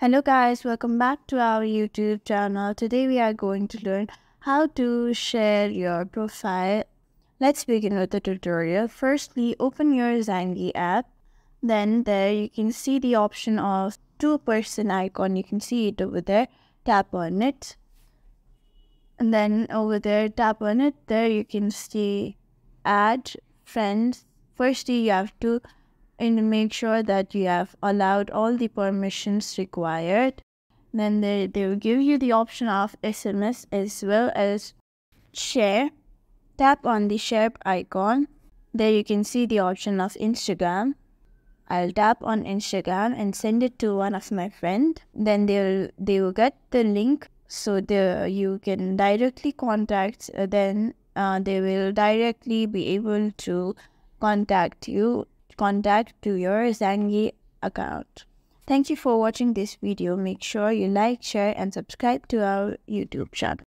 Hello guys, welcome back to our YouTube channel. Today we are going to learn how to share your profile. Let's begin with the tutorial. Firstly, open your Zangi app. Then there you can see the option of two person icon. You can see it over there. Tap on it. And then over there, tap on it. There you can see add friends. Firstly, you have to and make sure that you have allowed all the permissions required. Then they, they will give you the option of SMS as well as share. Tap on the share icon. There you can see the option of Instagram. I'll tap on Instagram and send it to one of my friend. Then they'll they will get the link so the you can directly contact. Uh, then uh, they will directly be able to contact you contact to your Zangi account. Thank you for watching this video. Make sure you like, share and subscribe to our YouTube channel.